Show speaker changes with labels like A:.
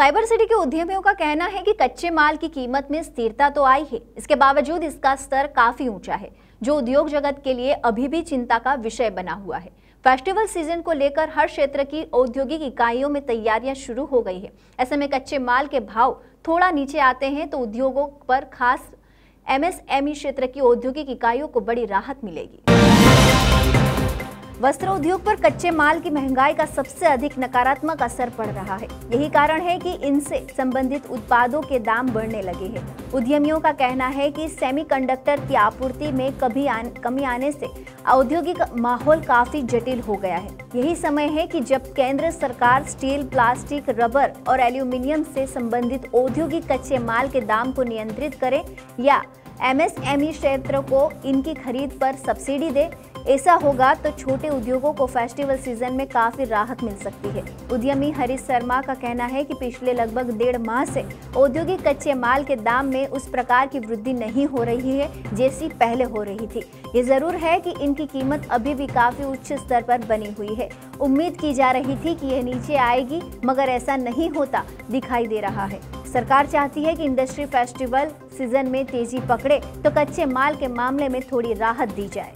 A: Cyber city के उद्यमियों का कहना है कि कच्चे माल की कीमत में स्थिरता तो आई है। इसके बावजूद इसका स्तर काफ़ी ऊँचा है, जो उद्योग जगत के लिए अभी भी चिंता का विषय बना हुआ है। फेस्टिवल सीज़न को लेकर हर क्षेत्र की औद्योगिक इकाइयों में तैयारियाँ शुरू हो गई है। ऐसे में कच्चे माल के भाव थोड़ा नीचे आते हैं तो उद्योगों पर खास एमएसएमई क्षेत्र की औद्योगिक इकाइयों को बड़ी राहत मिलेगी। वस्त्र उद्योग पर कच्चे माल की महँगाई का सबसे अधिक नकारात्मक असर पड़ रहा है। यही कारण है कि इनसे संबंधित उत्पादों के दाम बढ़ने लगे हैं। उद्यमियों का कहना है कि सेमीकंडक्टर की आपूर्ति में कभी आन, कमी आने से औद्योगिक माहौल काफ़ी जटिल हो गया है। यही समय है कि जब केंद्र सरकार स्टील प्लास्टिक रबर और एल्यूमिनियम से संबंधित औद्योगिक कच्चे माल के दाम को नियंत्रित करे या एमएसएमई क्षेत्र को इनकी खरीद पर सब्सिडी दे। ऐसा होगा तो छोटे उद्योगों को फेस्टिवल सीज़न में काफ़ी राहत मिल सकती है। उद्यमी हरीश शर्मा का कहना है कि पिछले लगभग डेढ़ माह से औद्योगिक कच्चे माल के दाम में उस प्रकार की वृद्धि नहीं हो रही है, जैसी पहले हो रही थी। ये ज़रूर है कि इनकी कीमत अभी भी काफ़ी उच्च स्तर पर बनी हुई है। उम्मीद की जा रही थी कि यह नीचे आएगी, मगर ऐसा नहीं होता, दिखाई दे रहा है। सरकार चाहती है कि इंडस्ट्री फेस्टिवल सीज़न में तेज़ी पकड़े तो कच्चे माल के मामले में थोड़ी राहत दी जाए।